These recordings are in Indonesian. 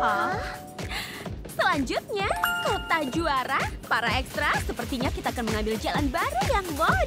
Hah? Selanjutnya, kota juara, para ekstra, sepertinya kita akan mengambil jalan baru yang wow.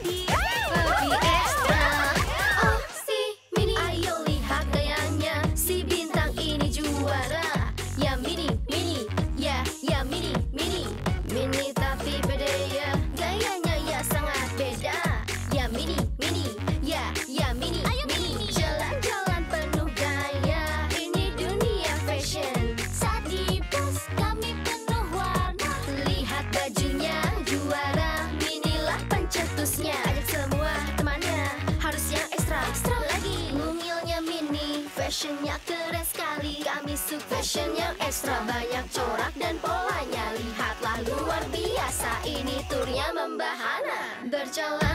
Fashionnya keren sekali. Kami suka fashion yang ekstra Banyak. Corak dan polanya Lihatlah luar biasa. Ini turnya membahana. Berjalan